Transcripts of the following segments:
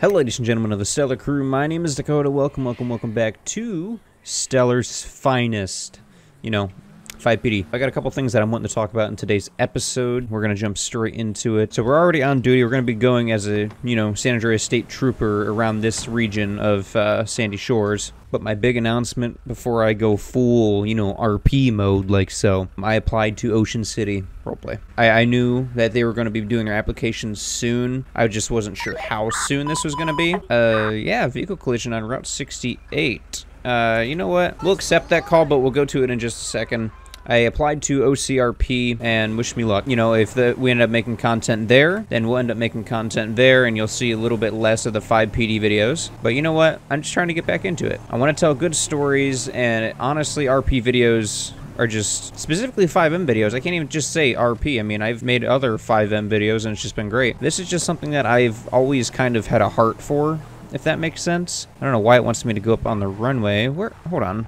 Hello, ladies and gentlemen of the Stellar Crew. My name is Dakota. Welcome, welcome, welcome back to Stellar's Finest. You know, 5PD. I got a couple things that I'm wanting to talk about in today's episode. We're going to jump straight into it. So we're already on duty. We're going to be going as a, you know, San Andreas State Trooper around this region of uh, Sandy Shores. But my big announcement before I go full, you know, RP mode like so, I applied to Ocean City roleplay. I, I knew that they were going to be doing their applications soon. I just wasn't sure how soon this was going to be. Uh, yeah, vehicle collision on Route 68. Uh, you know what? We'll accept that call, but we'll go to it in just a second. I applied to OCRP and wish me luck. You know, if the, we end up making content there, then we'll end up making content there and you'll see a little bit less of the 5PD videos. But you know what? I'm just trying to get back into it. I want to tell good stories and honestly, RP videos are just specifically FiveM videos. I can't even just say RP. I mean, I've made other FiveM videos and it's just been great. This is just something that I've always kind of had a heart for, if that makes sense. I don't know why it wants me to go up on the runway. Where? Hold on.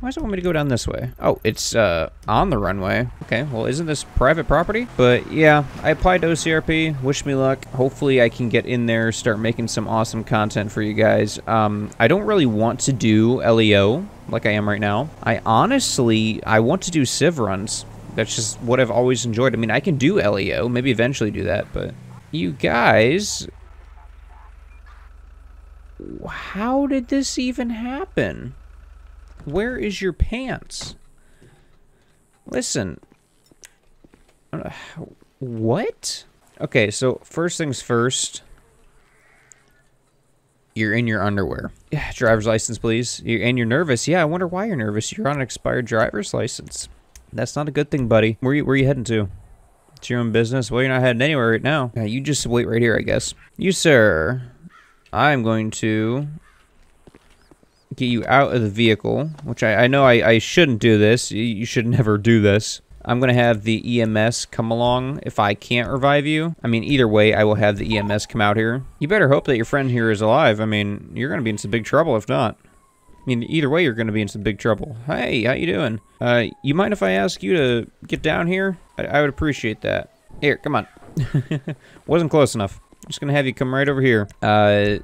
Why does it want me to go down this way? Oh, it's uh, on the runway. Okay, well, isn't this private property? But yeah, I applied to OCRP. Wish me luck. Hopefully I can get in there, start making some awesome content for you guys. Um, I don't really want to do LEO like I am right now. I honestly, I want to do Civ runs. That's just what I've always enjoyed. I mean, I can do LEO, maybe eventually do that, but you guys... How did this even happen? Where is your pants? Listen. What? Okay, so first things first. You're in your underwear. Yeah, driver's license, please. You're, and you're nervous. Yeah, I wonder why you're nervous. You're on an expired driver's license. That's not a good thing, buddy. Where you, where you heading to? It's your own business. Well, you're not heading anywhere right now. Yeah, you just wait right here, I guess. You, sir. I'm going to get you out of the vehicle, which I, I know I, I shouldn't do this. You, should never do this. I'm going to have the EMS come along if I can't revive you. I mean, either way, I will have the EMS come out here. You better hope that your friend here is alive. I mean, you're going to be in some big trouble if not. I mean, either way, you're going to be in some big trouble. Hey, how you doing? Uh, you mind if I ask you to get down here? I, I would appreciate that. Here, come on. Wasn't close enough just gonna have you come right over here. Uh,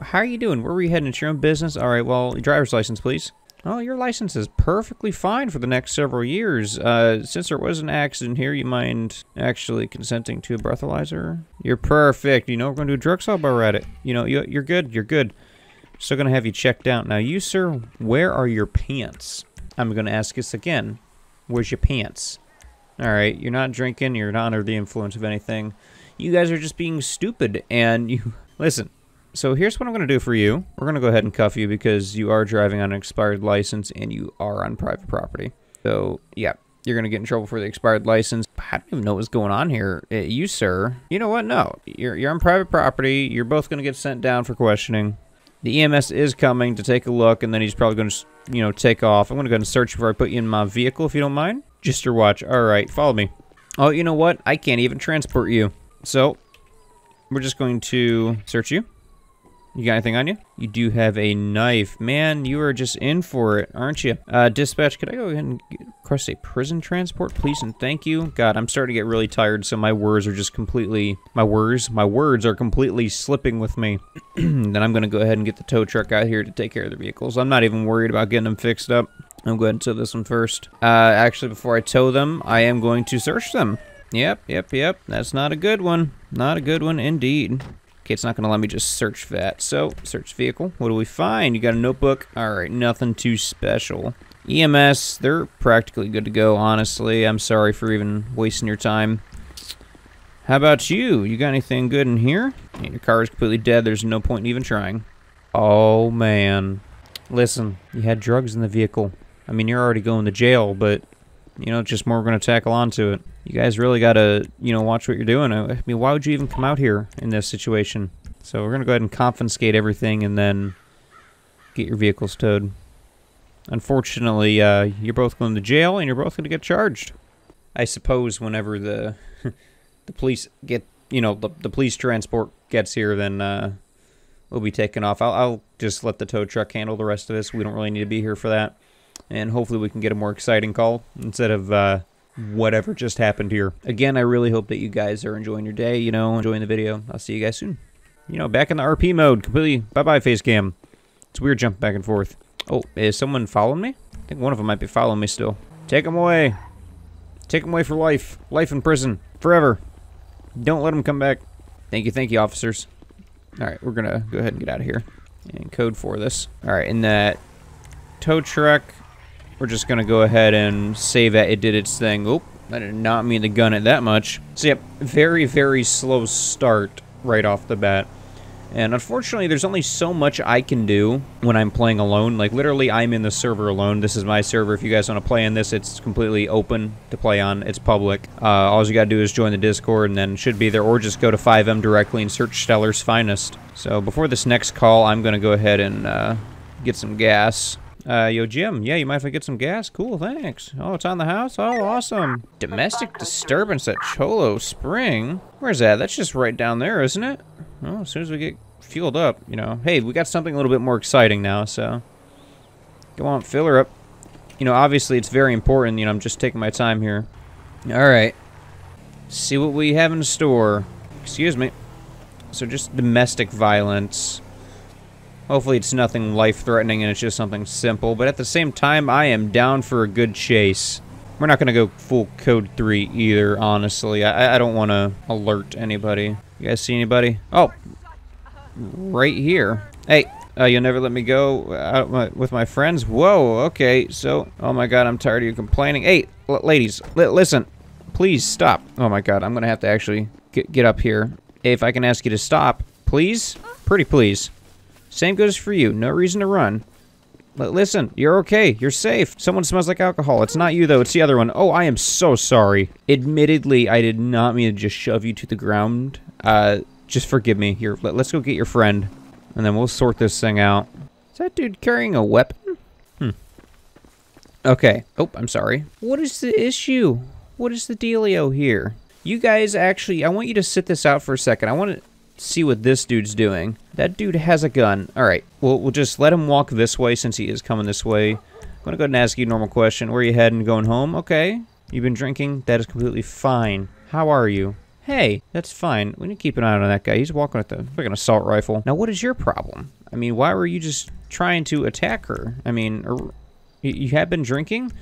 how are you doing? Where were you heading? It's your own business? All right, well, driver's license, please. Oh, your license is perfectly fine for the next several years. Uh, since there was an accident here, you mind actually consenting to a breathalyzer? You're perfect. You know, we're going to do a drug while at it. You know, you, you're good. You're good. Still going to have you checked out. Now, you, sir, where are your pants? I'm going to ask this again. Where's your pants? All right, you're not drinking. You're not under the influence of anything you guys are just being stupid and you listen so here's what i'm going to do for you we're going to go ahead and cuff you because you are driving on an expired license and you are on private property so yeah you're going to get in trouble for the expired license. I don't even know what's going on here. Uh, you, sir, you know what? No, you're, you're on private property. You're both going to get sent down for questioning. The EMS is coming to take a look, and then he's probably going to, you know, take off. I'm going to go ahead and search before I put you in my vehicle, if you don't mind. Just your watch. All right, follow me. Oh, you know what? I can't even transport you. So, we're just going to search you. You got anything on you? You do have a knife. Man, you are just in for it, aren't you? Uh, dispatch, could I go ahead and request a prison transport, please, and thank you? God, I'm starting to get really tired, so my words are just completely... My words? My words are completely slipping with me. then I'm going to go ahead and get the tow truck out here to take care of the vehicles. I'm not even worried about getting them fixed up. I'm going to tow this one first. Uh, actually, before I tow them, I am going to search them. Yep, yep, yep. That's not a good one. Not a good one indeed. Okay, it's not going to let me just search that. So, search vehicle. What do we find? You got a notebook? Alright, nothing too special. EMS, they're practically good to go, honestly. I'm sorry for even wasting your time. How about you? You got anything good in here? your car is completely dead. There's no point in even trying. Oh, man. Listen, you had drugs in the vehicle. I mean, you're already going to jail, but you know, just more we're going to tackle onto it. You guys really got to, you know, watch what you're doing. I mean, why would you even come out here in this situation? So we're going to go ahead and confiscate everything and then get your vehicles towed. Unfortunately, uh, you're both going to jail and you're both going to get charged. I suppose whenever the the police get, you know, the, the police transport gets here, then uh, we'll be taken off. I'll, I'll just let the tow truck handle the rest of this. We don't really need to be here for that and hopefully we can get a more exciting call instead of uh, whatever just happened here. Again, I really hope that you guys are enjoying your day, you know, enjoying the video. I'll see you guys soon. you know, back in the RP mode. Completely, bye-bye face cam. It's weird jumping back and forth. Oh, is someone following me? I think one of them might be following me still. Take him away. Take him away for life. Life in prison. Forever. Don't let him come back. Thank you, thank you, officers. Alright, we're gonna go ahead and get out of here. And code for this. Alright, in that tow truck, we're just gonna go ahead and save that it did its thing. Oop, I did not mean to gun it that much. So yep, very, very slow start right off the bat. And unfortunately, there's only so much I can do when I'm playing alone. Like, literally, I'm in the server alone. This is my server. If you guys want to play in this, it's completely open to play on. It's public. Uh, all you got to do is join the Discord and then should be there. Or just go to FiveM directly and search Stellar's Finest. So before this next call, I'm going to go ahead and uh, get some gas. Uh, yo, Jim, yeah, you might get some gas? Cool, thanks. Oh, it's on the house? Oh, awesome. Domestic disturbance at Cholo Spring? Where's that? That's just right down there, isn't it? Well, as soon as we get fueled up, you know. Hey, we got something a little bit more exciting now, so... Go on, fill her up. You know, obviously it's very important, you know, I'm just taking my time here. Alright. See what we have in store. Excuse me. So just domestic violence. Hopefully it's nothing life-threatening and it's just something simple. But at the same time, I am down for a good chase. We're not going to go full Code 3 either, honestly. I, I don't want to alert anybody. You guys see anybody? Oh, right here. Hey, uh, you'll never let me go out my, with my friends? Whoa, okay. So, oh my god, I'm tired of you complaining. Hey, ladies, listen. Please stop. Oh my god, I'm going to have to actually get, get up here. If I can ask you to stop, please? Pretty please. Same goes for you. No reason to run. But listen, you're okay. You're safe. Someone smells like alcohol. It's not you, though. It's the other one. Oh, I am so sorry. Admittedly, I did not mean to just shove you to the ground. Uh, just forgive me. Here, let, us go get your friend. And then we'll sort this thing out. Is that dude carrying a weapon? Hmm. Okay. Oh, I'm sorry. What is the issue? What is the dealio here? You guys actually, I want you to sit this out for a second. I want to see what this dude's doing. That dude has a gun. All right, we'll, we'll just let him walk this way since he is coming this way. I'm going to go ahead and ask you a normal question. Where are you heading? Going home? Okay. You've been drinking? That is completely fine. How are you? Hey, that's fine. We need to keep an eye on that guy. He's walking with a an assault rifle. Now, what is your problem? I mean, why were you just trying to attack her? I mean, er, you have been drinking?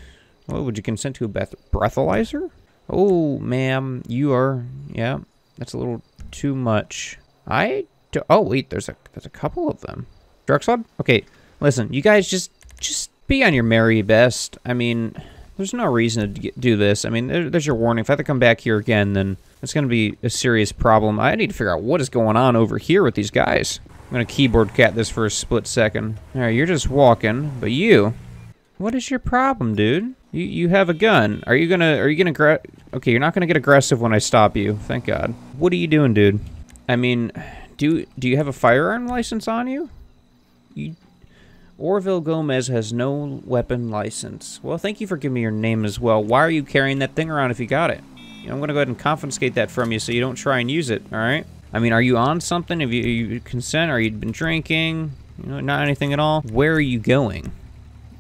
Well, would you consent to a breathalyzer? Oh, ma'am, you are... Yeah, that's a little too much. I do, oh wait, there's a there's a couple of them. Drug Club? Okay, listen, you guys just just be on your merry best. I mean, there's no reason to do this. I mean, there, there's your warning. If I have to come back here again, then it's going to be a serious problem. I need to figure out what is going on over here with these guys. I'm going to keyboard cat this for a split second. All right, you're just walking, but you, what is your problem, dude? You you have a gun. Are you gonna are you gonna okay? You're not gonna get aggressive when I stop you. Thank God. What are you doing, dude? I mean, do do you have a firearm license on you? You Orville Gomez has no weapon license. Well, thank you for giving me your name as well. Why are you carrying that thing around if you got it? You know, I'm gonna go ahead and confiscate that from you so you don't try and use it. All right? I mean, are you on something? Have you, you consent? Are you been drinking? You know, not anything at all. Where are you going?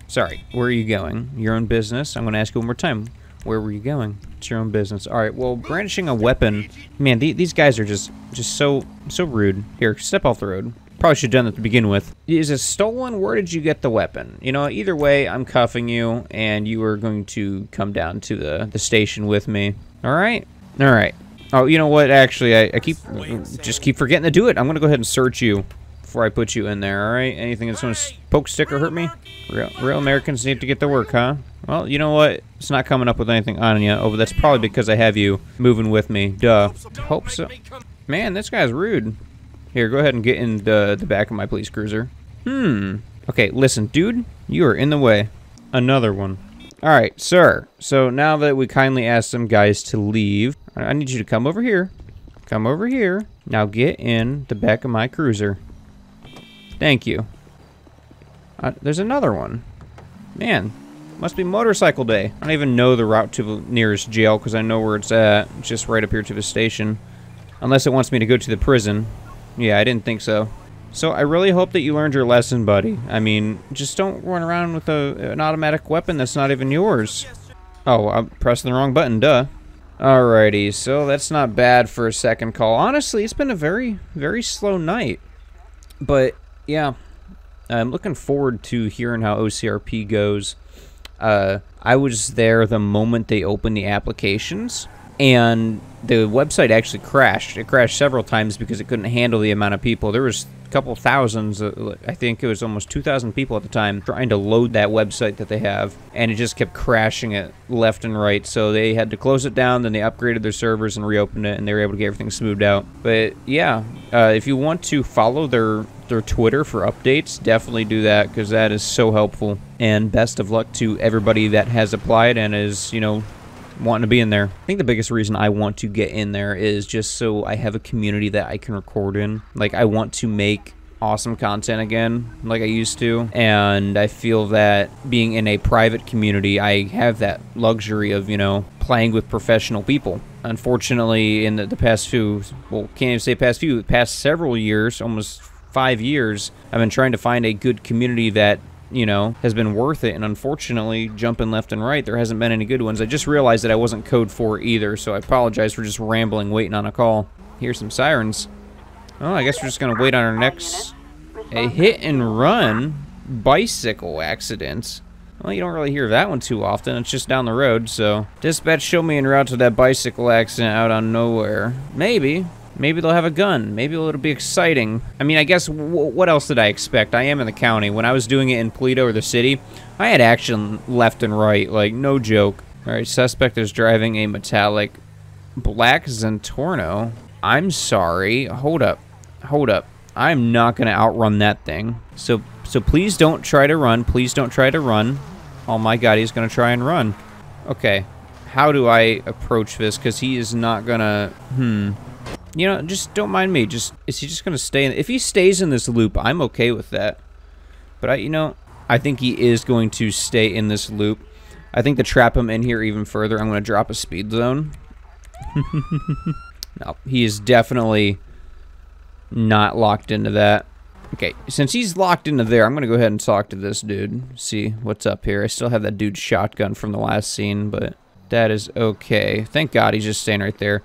Sorry, where are you going? Your own business. I'm gonna ask you one more time. Where were you going? It's your own business. All right. Well, brandishing a weapon, man. Th these guys are just just so so rude. Here, step off the road. Probably should have done that to begin with. Is it stolen? Where did you get the weapon? You know, either way, I'm cuffing you, and you are going to come down to the the station with me. All right. All right. Oh, you know what? Actually, I, I keep just keep forgetting to do it. I'm gonna go ahead and search you before I put you in there, alright? Anything that's going to poke, stick, or hurt me? Real, real Americans need to get to work, huh? Well, you know what? It's not coming up with anything on you. Oh, but that's probably because I have you moving with me. Duh. Hope so. Man, this guy's rude. Here, go ahead and get in the, the back of my police cruiser. Hmm. Okay, listen, dude. You are in the way. Another one. Alright, sir. So now that we kindly asked some guys to leave, I need you to come over here. Come over here. Now get in the back of my cruiser. Thank you. Uh, there's another one. Man, must be motorcycle day. I don't even know the route to the nearest jail because I know where it's at. It's just right up here to the station. Unless it wants me to go to the prison. Yeah, I didn't think so. So I really hope that you learned your lesson, buddy. I mean, just don't run around with a, an automatic weapon that's not even yours. Oh, I'm pressing the wrong button, duh. Alrighty, so that's not bad for a second call. Honestly, it's been a very, very slow night. But, yeah, I'm looking forward to hearing how OCRP goes. Uh, I was there the moment they opened the applications, and the website actually crashed. It crashed several times because it couldn't handle the amount of people. There was a couple thousands, uh, I think it was almost 2,000 people at the time trying to load that website that they have, and it just kept crashing it left and right. So they had to close it down, then they upgraded their servers and reopened it, and they were able to get everything smoothed out. But yeah, uh, if you want to follow their their Twitter for updates, definitely do that because that is so helpful. And best of luck to everybody that has applied and is, you know, wanting to be in there. I think the biggest reason I want to get in there is just so I have a community that I can record in. Like, I want to make awesome content again like I used to and I feel that being in a private community I have that luxury of you know playing with professional people unfortunately in the, the past few well can't even say past few past several years almost five years I've been trying to find a good community that you know, has been worth it. And unfortunately, jumping left and right, there hasn't been any good ones. I just realized that I wasn't code 4 either, so I apologize for just rambling, waiting on a call. Here's some sirens. Oh, I guess we're just going to wait on our next... A hit and run bicycle accident. Well, you don't really hear that one too often. It's just down the road, so... Dispatch show me en route to that bicycle accident out on nowhere. Maybe. Maybe they'll have a gun. Maybe it'll be exciting. I mean, I guess, what else did I expect? I am in the county. When I was doing it in Paleto or the city, I had action left and right. Like, no joke. Alright, suspect is driving a metallic black Zentorno. I'm sorry. Hold up. Hold up. I'm not going to outrun that thing. So, so please don't try to run. Please don't try to run. Oh my god, he's going to try and run. Okay. How do I approach this? Because he is not going to... Hmm. You know, just don't mind me. Just is he just gonna stay in? If he stays in this loop, I'm okay with that. But I, you know, I think he is going to stay in this loop. I think to trap him in here even further, I'm gonna drop a speed zone. no, he is definitely not locked into that. Okay, since he's locked into there, I'm gonna go ahead and talk to this dude. See what's up here. I still have that dude's shotgun from the last scene, but that is okay. Thank God he's just staying right there.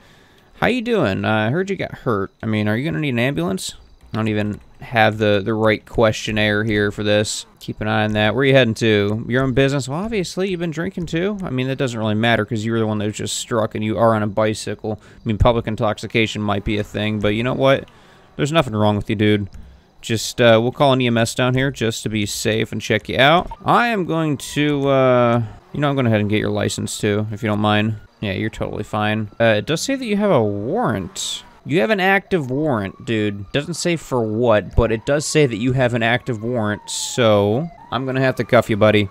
How you doing? Uh, I heard you got hurt. I mean, are you gonna need an ambulance? I don't even have the the right questionnaire here for this. Keep an eye on that. Where are you heading to? Your own business? Well, obviously, you've been drinking too. I mean, that doesn't really matter because you were the one that was just struck and you are on a bicycle. I mean, public intoxication might be a thing, but you know what? There's nothing wrong with you, dude. Just, uh, we'll call an EMS down here just to be safe and check you out. I am going to, uh, you know, I'm going to head and get your license too, if you don't mind. Yeah, you're totally fine. Uh, it does say that you have a warrant. You have an active warrant, dude. Doesn't say for what, but it does say that you have an active warrant, so I'm gonna have to cuff you, buddy.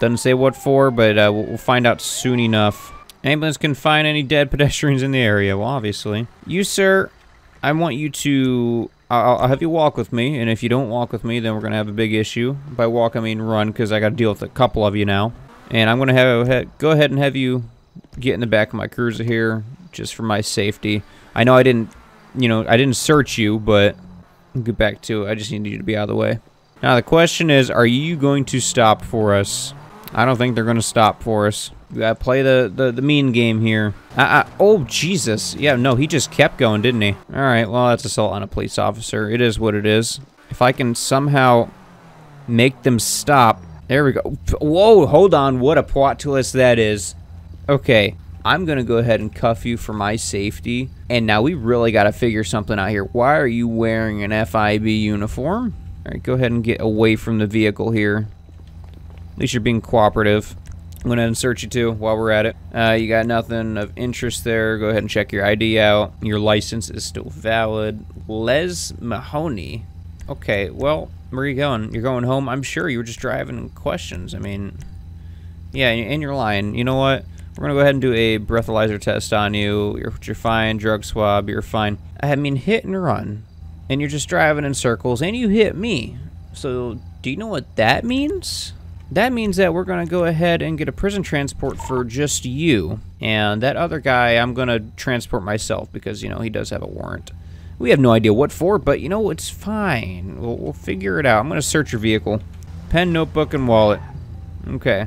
Doesn't say what for, but uh, we'll find out soon enough. Ambulance can find any dead pedestrians in the area, well, obviously. You, sir, I want you to... I'll, I'll have you walk with me, and if you don't walk with me, then we're gonna have a big issue. By walk, I mean run, because I gotta deal with a couple of you now. And I'm gonna have go ahead and have you get in the back of my cruiser here just for my safety. I know I didn't, you know, I didn't search you, but I'll get back to it. I just need you to be out of the way. Now, the question is, are you going to stop for us? I don't think they're going to stop for us. We gotta play the, the, the mean game here. Uh, uh, oh, Jesus. Yeah, no, he just kept going, didn't he? Alright, well, that's assault on a police officer. It is what it is. If I can somehow make them stop... There we go. Whoa, hold on. What a plot twist that is. Okay, I'm going to go ahead and cuff you for my safety. And now we really got to figure something out here. Why are you wearing an FIB uniform? All right, go ahead and get away from the vehicle here. At least you're being cooperative. I'm going to insert you too while we're at it. Uh, you got nothing of interest there. Go ahead and check your ID out. Your license is still valid. Les Mahoney. Okay, well, where are you going? You're going home? I'm sure you were just driving questions. I mean, yeah, and you're lying. You know what? We're going to go ahead and do a breathalyzer test on you. You're, you're fine. Drug swab. You're fine. I mean, hit and run. And you're just driving in circles, and you hit me. So, do you know what that means? That means that we're going to go ahead and get a prison transport for just you. And that other guy, I'm going to transport myself because, you know, he does have a warrant. We have no idea what for, but, you know, it's fine. We'll, we'll figure it out. I'm going to search your vehicle. Pen, notebook, and wallet. Okay.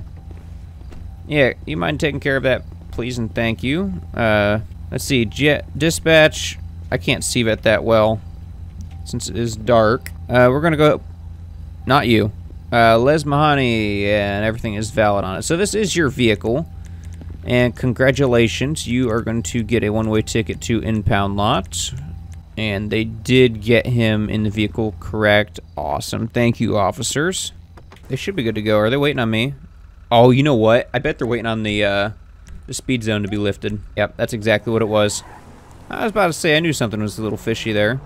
Yeah, you mind taking care of that please and thank you. Uh, let's see, jet dispatch. I can't see that that well since it is dark. Uh, we're gonna go. Not you. Uh, Les Mahoney, and everything is valid on it. So this is your vehicle. And congratulations, you are going to get a one-way ticket to Impound Lot. And they did get him in the vehicle correct. Awesome. Thank you, officers. They should be good to go. Are they waiting on me? Oh, you know what? I bet they're waiting on the, uh, the speed zone to be lifted. Yep, that's exactly what it was. I was about to say, I knew something was a little fishy there.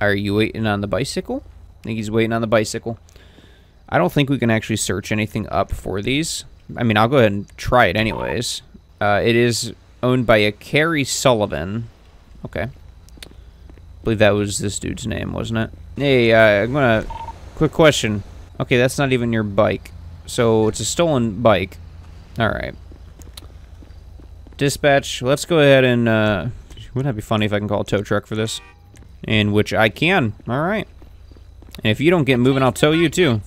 Are you waiting on the bicycle? I think he's waiting on the bicycle. I don't think we can actually search anything up for these. I mean, I'll go ahead and try it anyways. Uh, it is owned by a Carrie Sullivan. Okay. I believe that was this dude's name, wasn't it? Hey, uh, I'm gonna... Quick question. Okay, that's not even your bike. So, it's a stolen bike. Alright. Dispatch, let's go ahead and, uh... Wouldn't that be funny if I can call a tow truck for this? In which I can. Alright. And if you don't get moving, I'll tow you too.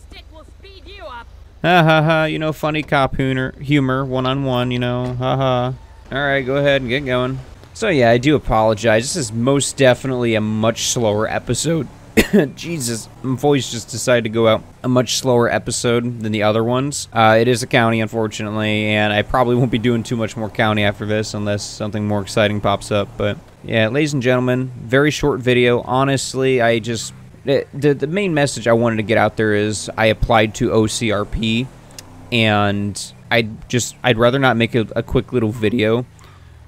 Ha ha ha, you know, funny cop humor, humor one-on-one, you know, ha ha. Alright, go ahead and get going. So yeah, I do apologize. This is most definitely a much slower episode. Jesus, my voice just decided to go out. A much slower episode than the other ones. Uh, it is a county, unfortunately, and I probably won't be doing too much more county after this unless something more exciting pops up. But yeah, ladies and gentlemen, very short video. Honestly, I just the, the main message I wanted to get out there is I applied to OCRP and I just I'd rather not make a, a, quick little video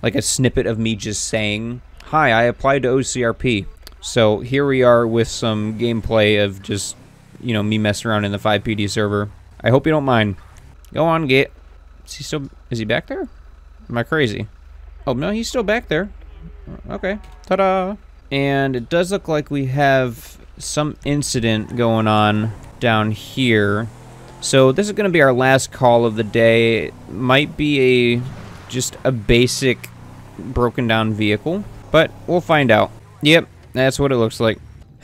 like a snippet of me just saying hi I applied to OCRP so here we are with some gameplay of just you know me messing around in the 5PD server. I hope you don't mind. Go on get is he still is he back there? Am I crazy? Oh no he's still back there. Okay ta-da. And it does look like we have some incident going on down here. So this is going to be our last call of the day. Might be a just a basic broken down vehicle, but we'll find out. Yep, that's what it looks like.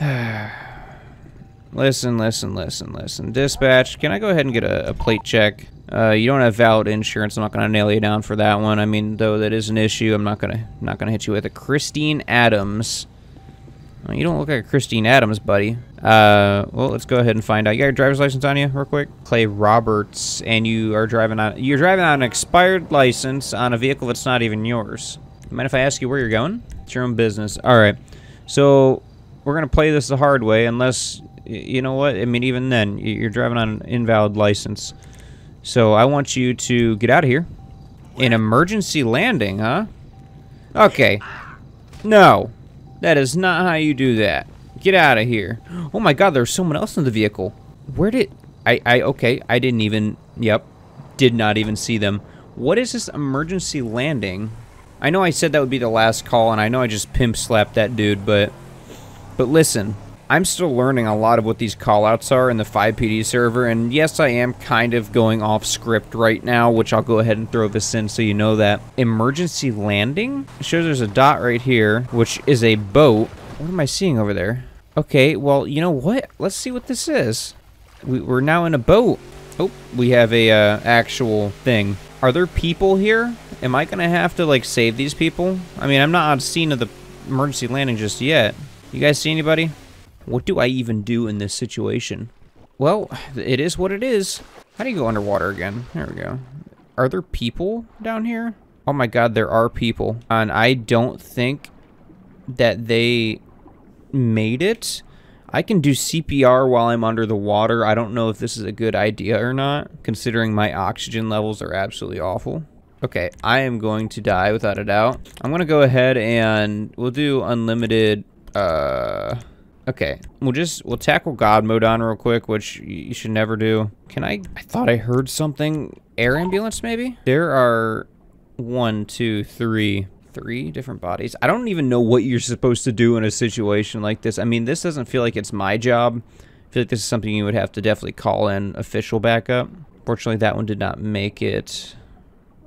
listen, listen, listen, listen. Dispatch, can I go ahead and get a, a plate check? Uh, you don't have valid insurance. I'm not going to nail you down for that one. I mean, though that is an issue, I'm not going to not to hit you with it. Christine Adams. Well, you don't look like a Christine Adams, buddy. Uh, well, let's go ahead and find out. You got your driver's license on you, real quick? Clay Roberts, and you are driving on you're driving on an expired license on a vehicle that's not even yours. Mind if I ask you where you're going? It's your own business. All right. So we're gonna play this the hard way, unless you know what. I mean, even then, you're driving on an invalid license. So I want you to get out of here. An emergency landing, huh? Okay. No. That is not how you do that. Get out of here. Oh my god, there's someone else in the vehicle. Where did... I, I, okay, I didn't even... Yep. Did not even see them. What is this emergency landing? I know I said that would be the last call, and I know I just pimp slapped that dude, but... But listen, I'm still learning a lot of what these callouts are in the 5PD server, and yes, I am kind of going off script right now, which I'll go ahead and throw this in so you know that. Emergency landing? It shows there's a dot right here, which is a boat. What am I seeing over there? Okay, well, you know what? Let's see what this is. We, are now in a boat. Oh, we have a uh, actual thing. Are there people here? Am I to have to, like, save these people? I mean, I'm not on scene of the emergency landing just yet. You guys see anybody? What do I even do in this situation? Well, it is what it is. How do you go underwater again? There we go. Are there people down here? Oh my god, there are people. And I don't think that they made it. I can do CPR while I'm under the water. I don't know if this is a good idea or not, considering my oxygen levels are absolutely awful. Okay, I am going to die without a doubt. I'm going to go ahead and we'll do unlimited... Uh, Okay, we'll just, we'll tackle God mode on real quick, which you should never do. Can I, I thought I heard something. Air ambulance, maybe? There are one, two, three, three different bodies. I don't even know what you're supposed to do in a situation like this. I mean, this doesn't feel like it's my job. I feel like this is something you would have to definitely call in official backup. Fortunately, that one did not make it.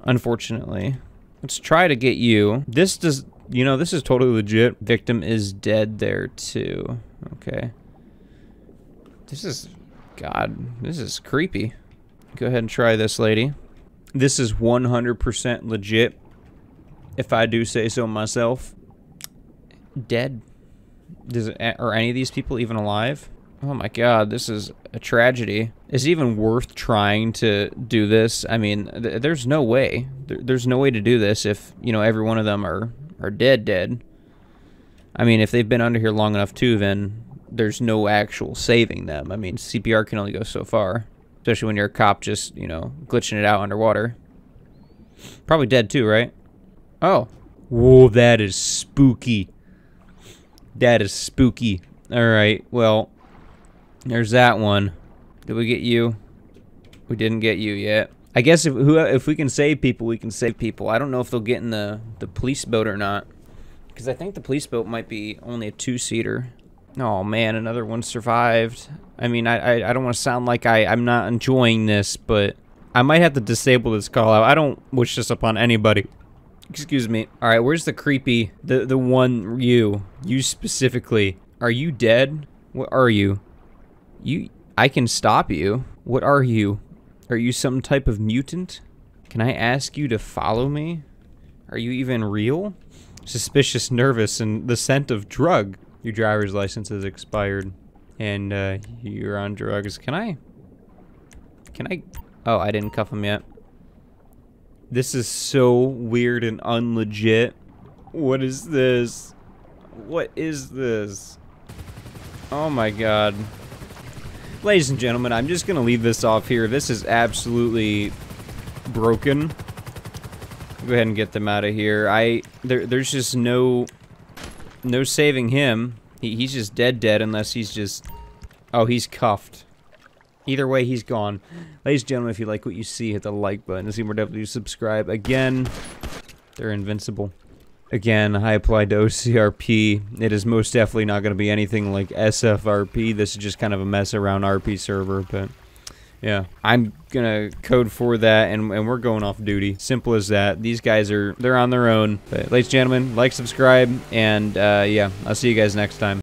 Unfortunately. Let's try to get you. This does, you know, this is totally legit. Victim is dead there too. Okay. This is... God, this is creepy. Go ahead and try this, lady. This is 100% legit. If I do say so myself. Dead. Does it, are any of these people even alive? Oh my god, this is a tragedy. Is it even worth trying to do this? I mean, th there's no way. There there's no way to do this if, you know, every one of them are, are dead dead. I mean, if they've been under here long enough too, then there's no actual saving them. I mean, CPR can only go so far. Especially when you're a cop just, you know, glitching it out underwater. Probably dead too, right? Oh. Whoa, that is spooky. That is spooky. Alright, well, there's that one. Did we get you? We didn't get you yet. I guess if who if we can save people, we can save people. I don't know if they'll get in the, the police boat or not. Because I think the police boat might be only a two-seater. Oh, man, another one survived. I mean, I, I, I don't want to sound like I, I'm not enjoying this, but I might have to disable this call out. I don't wish this upon anybody. Excuse me. All right, where's the creepy, the, the one you, you specifically? Are you dead? What are you? You, I can stop you. What are you? Are you some type of mutant? Can I ask you to follow me? Are you even real? Suspicious, nervous, and the scent of drug. Your driver's license is expired, and uh, you're on drugs. Can I? Can I? Oh, I didn't cuff him yet. This is so weird and unlegit. What is this? What is this? Oh my god. Ladies and gentlemen, I'm just to leave this off here. This is absolutely broken. Go ahead and get them out of here. I there, There's just no no saving him. He, he's just dead dead unless he's just... Oh, he's cuffed. Either way, he's gone. Ladies and gentlemen, if you like what you see, hit the like button. To see more, definitely subscribe. Again, they're invincible. Again, I applied to OCRP. It is most definitely not going to be anything like SFRP. This is just kind of a mess around RP server, but yeah. I'm going to code for that, and, and we're going off duty. Simple as that. These guys are, they're on their own. But ladies and gentlemen, like, subscribe, and uh, yeah, I'll see you guys next time.